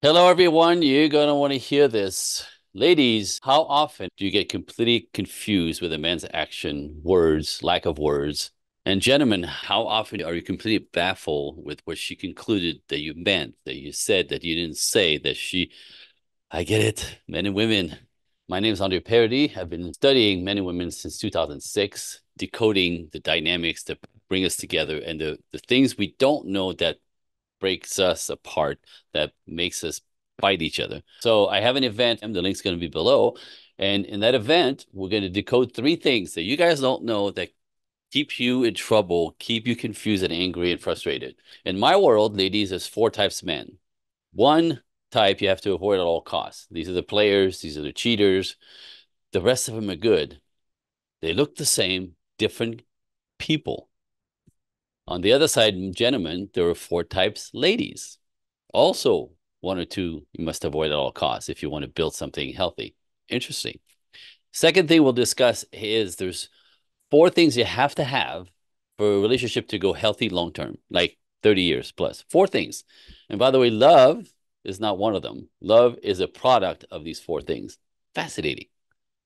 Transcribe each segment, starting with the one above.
Hello, everyone. You're going to want to hear this. Ladies, how often do you get completely confused with a man's action, words, lack of words? And gentlemen, how often are you completely baffled with what she concluded that you meant, that you said, that you didn't say, that she, I get it, men and women. My name is Andre Parody. I've been studying men and women since 2006, decoding the dynamics that bring us together and the, the things we don't know that breaks us apart, that makes us fight each other. So I have an event, and the link's going to be below. And in that event, we're going to decode three things that you guys don't know that keep you in trouble, keep you confused and angry and frustrated. In my world, ladies, there's four types of men. One type you have to avoid at all costs. These are the players, these are the cheaters. The rest of them are good. They look the same, different people. On the other side, gentlemen, there are four types, ladies. Also, one or two you must avoid at all costs if you want to build something healthy. Interesting. Second thing we'll discuss is there's four things you have to have for a relationship to go healthy long term, like 30 years plus. Four things. And by the way, love is not one of them. Love is a product of these four things. Fascinating.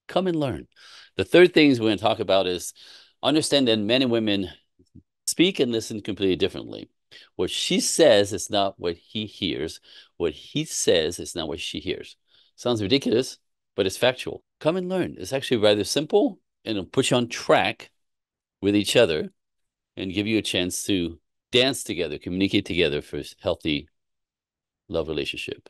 Come and learn. The third things we're going to talk about is understand that men and women speak and listen completely differently. What she says is not what he hears. What he says is not what she hears. Sounds ridiculous, but it's factual. Come and learn. It's actually rather simple and it'll put you on track with each other and give you a chance to dance together, communicate together for a healthy love relationship.